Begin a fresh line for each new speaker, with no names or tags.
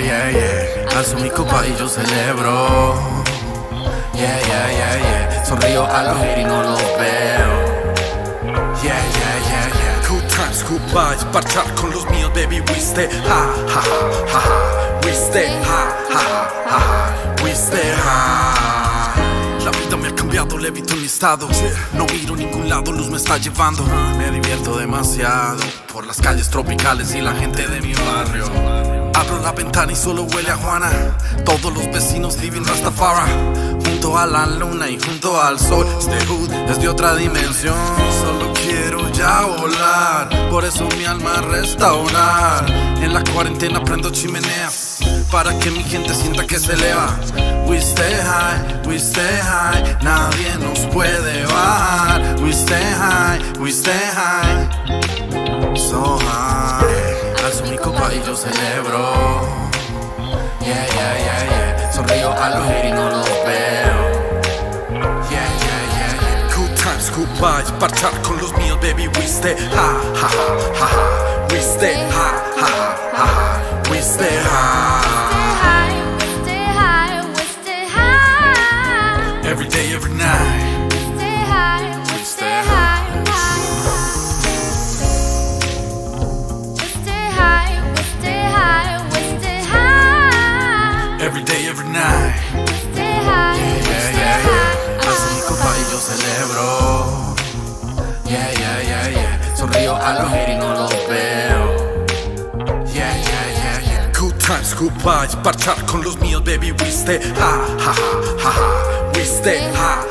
yeah, yeah. Alzo mi copa y yo celebro. Yeah, yeah, yeah, yeah. Sonrío a los y no los veo. Yeah, yeah, yeah, yeah.
Good times, good vibes, parchar con los míos, baby, we stay ha, ha, ha, ha, ha. Stay ha, ha, ha, ha, ha. Stay high. La vida me ha cambiado, levito mi estado. No miro ningún lado, luz me está llevando.
Me divierto demasiado por las calles tropicales y la gente de mi barrio.
La ventana y solo huele a Juana. Todos los vecinos living Rastafari.
Junto a la luna y junto al sol. Este hood es de otra dimensión. Solo quiero ya volar. Por eso mi alma restaurar.
En la cuarentena prendo chimeneas. Para que mi gente sienta que se eleva.
We stay high, we stay high. Nadie nos puede bajar. We stay high, we stay high. Yo celebro. Yeah, yeah, yeah, yeah. Sonrío a los y no los veo. Yeah, yeah, yeah, yeah.
Good times, good vibes, parchar con los míos, baby, we stay ha, ha, ha, ha, ha. We stay ha, ha, ha, ha, ha. We stay high. Every day, every night.
We stay
Every day, every night.
Yeah, yeah, yeah. Alzo mi copa y yo celebro. Yeah, yeah, yeah, yeah. Sonrío a los y no los veo. Yeah, yeah, yeah, yeah.
Good times, good vibes, parchar con los míos, baby, we stay ha, ha, ha, ha, ha. We stay ha,